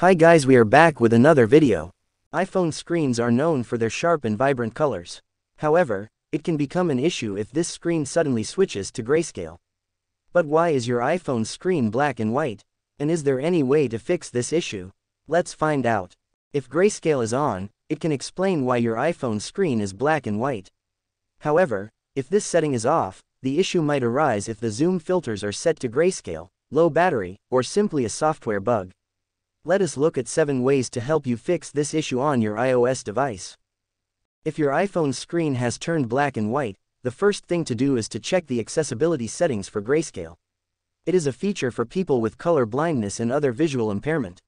Hi guys we are back with another video. iPhone screens are known for their sharp and vibrant colors. However, it can become an issue if this screen suddenly switches to grayscale. But why is your iPhone screen black and white? And is there any way to fix this issue? Let's find out. If grayscale is on, it can explain why your iPhone screen is black and white. However, if this setting is off, the issue might arise if the zoom filters are set to grayscale, low battery, or simply a software bug. Let us look at 7 ways to help you fix this issue on your iOS device. If your iPhone screen has turned black and white, the first thing to do is to check the accessibility settings for grayscale. It is a feature for people with color blindness and other visual impairment.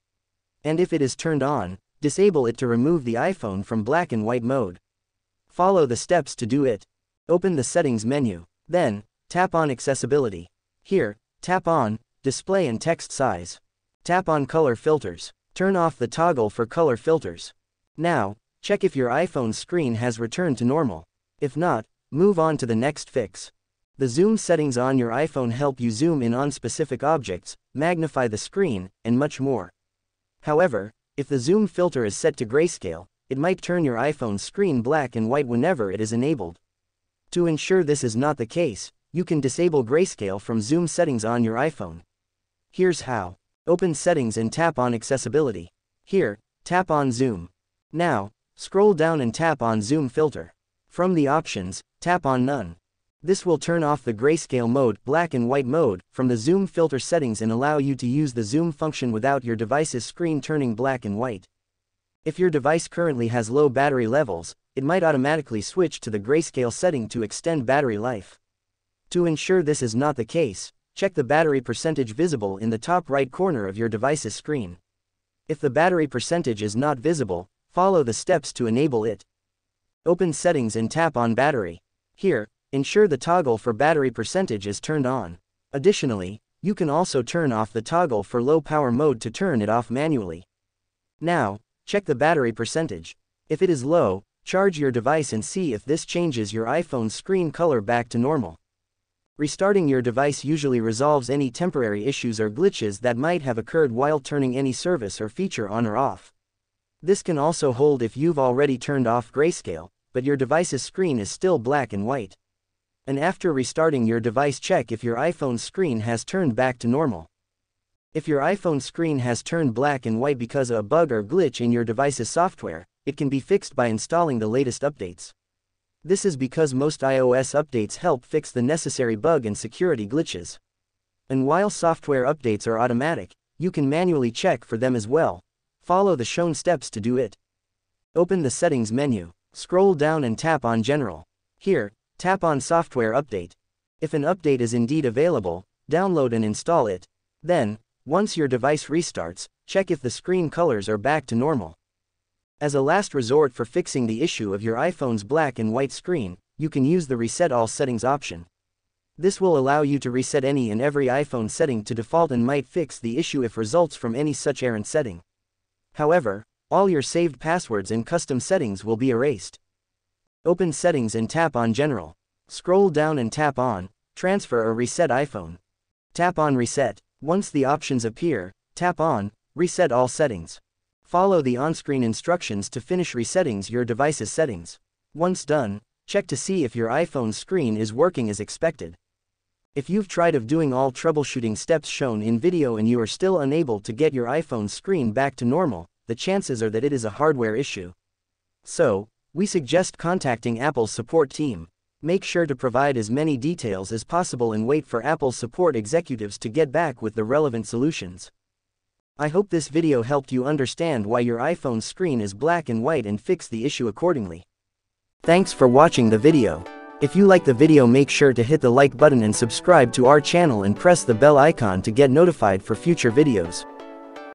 And if it is turned on, disable it to remove the iPhone from black and white mode. Follow the steps to do it. Open the settings menu. Then, tap on accessibility. Here, tap on display and text size. Tap on color filters. Turn off the toggle for color filters. Now, check if your iPhone screen has returned to normal. If not, move on to the next fix. The zoom settings on your iPhone help you zoom in on specific objects, magnify the screen, and much more. However, if the zoom filter is set to grayscale, it might turn your iPhone screen black and white whenever it is enabled. To ensure this is not the case, you can disable grayscale from zoom settings on your iPhone. Here's how. Open Settings and tap on Accessibility. Here, tap on Zoom. Now, scroll down and tap on Zoom Filter. From the options, tap on None. This will turn off the grayscale mode, black and white mode, from the zoom filter settings and allow you to use the zoom function without your device's screen turning black and white. If your device currently has low battery levels, it might automatically switch to the grayscale setting to extend battery life. To ensure this is not the case, check the battery percentage visible in the top right corner of your device's screen. If the battery percentage is not visible, follow the steps to enable it. Open Settings and tap on Battery. Here, ensure the toggle for battery percentage is turned on. Additionally, you can also turn off the toggle for low power mode to turn it off manually. Now, check the battery percentage. If it is low, charge your device and see if this changes your iPhone's screen color back to normal. Restarting your device usually resolves any temporary issues or glitches that might have occurred while turning any service or feature on or off. This can also hold if you've already turned off grayscale, but your device's screen is still black and white. And after restarting your device check if your iPhone screen has turned back to normal. If your iPhone screen has turned black and white because of a bug or glitch in your device's software, it can be fixed by installing the latest updates. This is because most iOS updates help fix the necessary bug and security glitches. And while software updates are automatic, you can manually check for them as well. Follow the shown steps to do it. Open the Settings menu. Scroll down and tap on General. Here, tap on Software Update. If an update is indeed available, download and install it. Then, once your device restarts, check if the screen colors are back to normal. As a last resort for fixing the issue of your iPhone's black and white screen, you can use the Reset All Settings option. This will allow you to reset any and every iPhone setting to default and might fix the issue if results from any such errant setting. However, all your saved passwords and custom settings will be erased. Open Settings and tap on General. Scroll down and tap on Transfer or Reset iPhone. Tap on Reset. Once the options appear, tap on Reset All Settings. Follow the on-screen instructions to finish resetting your device's settings. Once done, check to see if your iPhone screen is working as expected. If you've tried of doing all troubleshooting steps shown in video and you are still unable to get your iPhone screen back to normal, the chances are that it is a hardware issue. So, we suggest contacting Apple's support team. Make sure to provide as many details as possible and wait for Apple's support executives to get back with the relevant solutions. I hope this video helped you understand why your iPhone screen is black and white and fix the issue accordingly. Thanks for watching the video. If you like the video make sure to hit the like button and subscribe to our channel and press the bell icon to get notified for future videos.